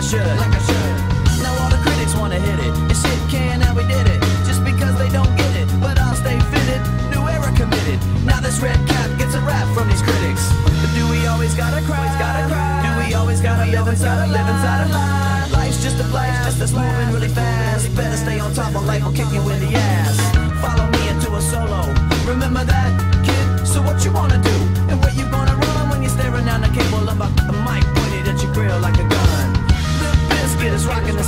I should. Like I should. Now all the critics wanna hit it. And shit can, and we did it. Just because they don't get it. But I'll stay fitted. New era committed. Now this red cap gets a rap from these critics. But do we always gotta cry? gotta cry? Do we always gotta we live inside, live inside a lie? Life's just a blast, just that's moving really fast. Better stay on top of life or kick you in the ass.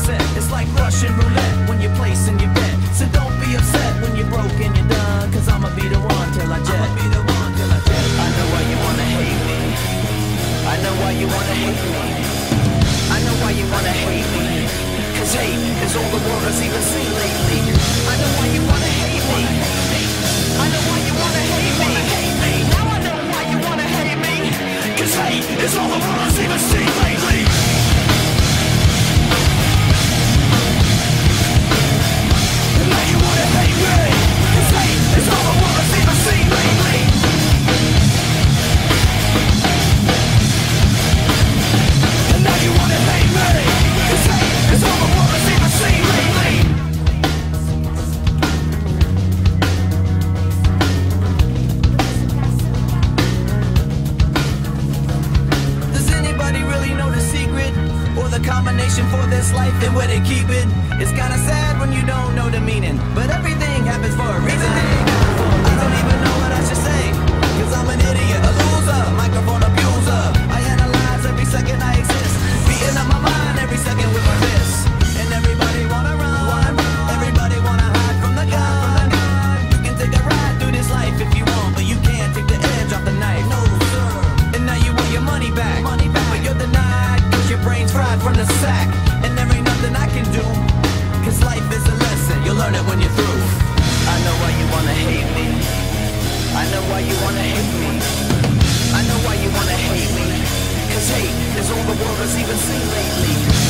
Set. It's like Russian roulette when you're placing your bet. So don't be upset when you're broke and you're done. Cause I'ma be the one till I jet. I'ma be the one till I jet. I know why you wanna hate me. I know why you wanna hate me. I know why you wanna hate me. Cause hate is all the world has even seen lately. I know why you wanna hate me. I know why you wanna hate me. Now I know why you wanna hate me. Cause hate is all the world for this life and where they keep it? It's kinda sad when you don't why you wanna hate me. I know why you wanna hate me. Cause hate is all the world has even seen lately